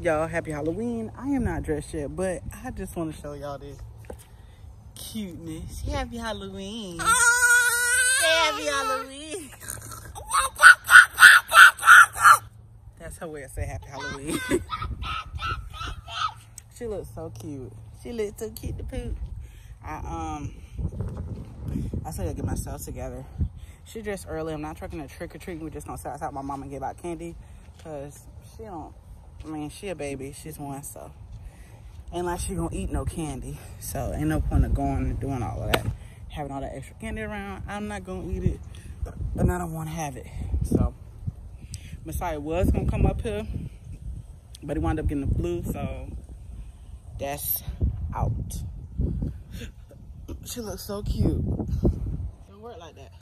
up, y'all? Happy Halloween. I am not dressed yet, but I just want to show y'all this cuteness. Happy Halloween. Happy Halloween. That's her way of saying happy Halloween. she looks so cute. She looks so cute to poop. I um I still gotta get myself together. She dressed early. I'm not trucking a trick or treat. We're just gonna sit outside my mom and give out candy. Cause she don't I mean she a baby. She's one so ain't like she gonna eat no candy. So ain't no point of going and doing all of that. Having all that extra candy around. I'm not gonna eat it. And I don't wanna have it. So Messiah was gonna come up here, but he wound up getting the flu, so that's out. She looks so cute. Don't work like that.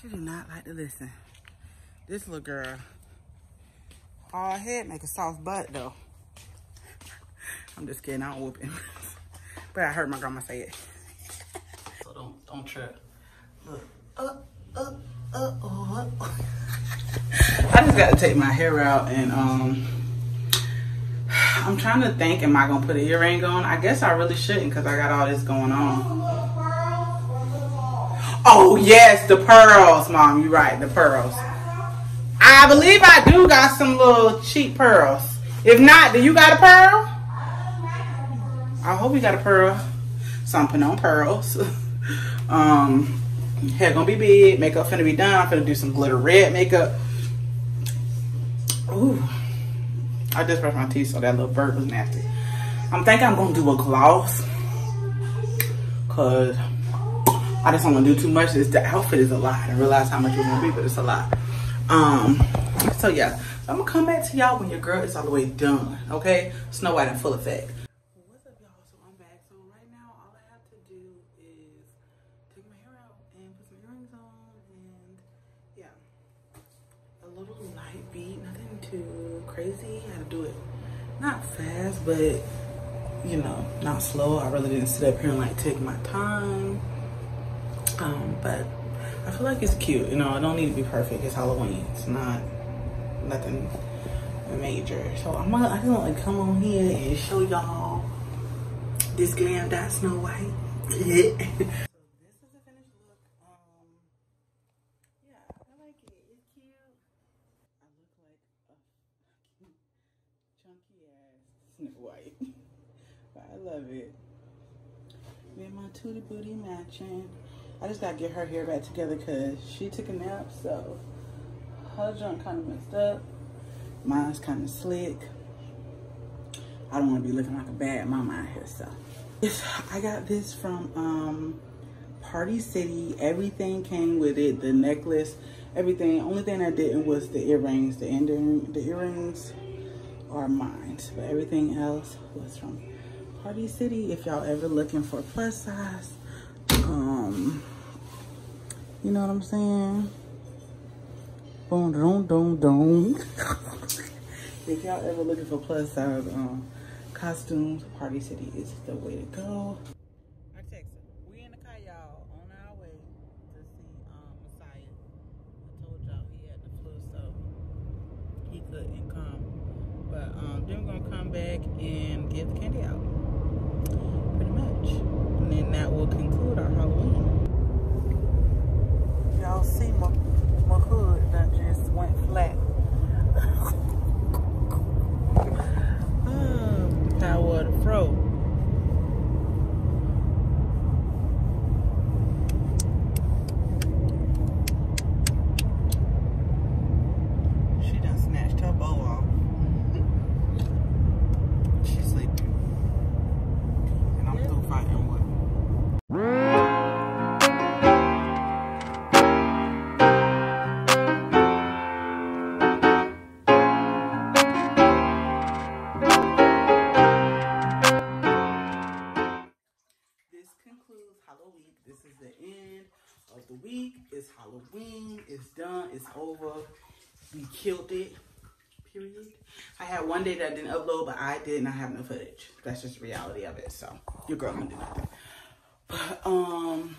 She did not like to listen. This little girl, hard head make a soft butt though. I'm just kidding, I don't whoop him. but I heard my grandma say it. So don't, don't trip. Look, up, up, up, up. I just got to take my hair out and um, I'm trying to think, am I gonna put an earring on? I guess I really shouldn't because I got all this going on. Oh yes, the pearls, mom. You're right, the pearls. I believe I do got some little cheap pearls. If not, do you got a pearl? I hope you got a pearl. So I'm putting on pearls. um, hair gonna be big, makeup finna be done. I'm finna do some glitter red makeup. Ooh. I just brushed my teeth, so that little bird was nasty. I'm thinking I'm gonna do a gloss. Cause I just don't wanna do too much. This the outfit is a lot. I realize how much it's gonna be, but it's a lot. Um, so yeah. I'm gonna come back to y'all when your girl is all the way done. Okay? Snow White in full effect. What's up, y'all? So I'm back. So right now, all I have to do is take my hair out and put some earrings on and yeah a little light beat, nothing too crazy. Had to do it not fast, but you know, not slow. I really didn't sit up here and like take my time. Um, but I feel like it's cute. You know, it don't need to be perfect. It's Halloween. It's not nothing major. So I'm gonna, I want to come on here and show y'all this glam dot Snow White. so this is the finished look. Um, yeah, I like it. It's cute. I look like a chunky ass Snow White. I love it. Me my Tootie Booty matching. I just gotta get her hair back together because she took a nap, so her junk kind of messed up. Mine's kind of slick. I don't want to be looking like a bad mama out here, so. I got this from um, Party City. Everything came with it. The necklace, everything. Only thing I didn't was the earrings. The, end the earrings are mine, but everything else was from Party City. If y'all ever looking for plus size, um, you know what I'm saying? Boom, boom, boom, boom. if y'all ever looking for plus size um, costumes, Party City is the way to go. I text her. We in the car, y'all, on our way to see um, Messiah. I told y'all he had the flu, so he couldn't come. But um, then we're gonna come back and give the candy out. It's done. It's over. We killed it. Period. I had one day that I didn't upload, but I did not have no footage. That's just the reality of it. So your girl can do nothing. But um,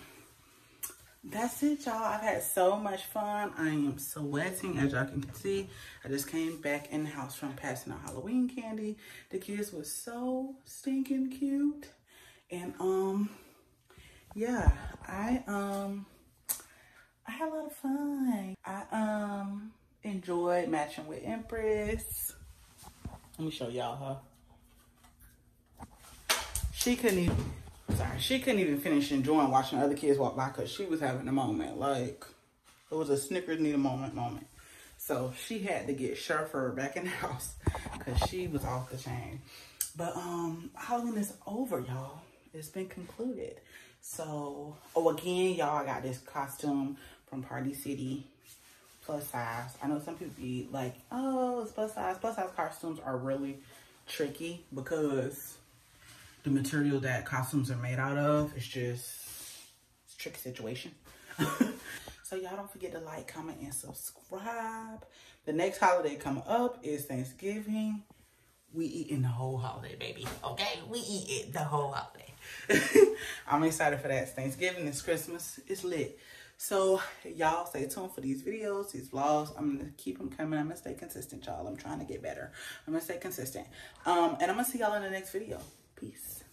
that's it, y'all. I've had so much fun. I am sweating, as y'all can see. I just came back in the house from passing out Halloween candy. The kids were so stinking cute. And, um, yeah, I, um, I had a lot of fun. I, um, enjoyed matching with Empress. Let me show y'all her. She couldn't even sorry, she couldn't even finish enjoying watching other kids walk by because she was having a moment. Like, it was a Snickers need a moment moment. So she had to get Sherfur back in the house because she was off the chain. But um, Halloween is over, y'all. It's been concluded. So, oh, again, y'all, I got this costume from Party City plus size. I know some people be like, oh, it's plus size. Plus size costumes are really tricky because the material that costumes are made out of is just it's tricky situation. so y'all don't forget to like, comment, and subscribe. The next holiday coming up is Thanksgiving. We eating the whole holiday, baby. Okay? We eat it the whole holiday. I'm excited for that. It's Thanksgiving, it's Christmas, it's lit. So y'all stay tuned for these videos, these vlogs. I'm gonna keep them coming. I'm gonna stay consistent, y'all. I'm trying to get better. I'm gonna stay consistent. Um, and I'm gonna see y'all in the next video. Peace.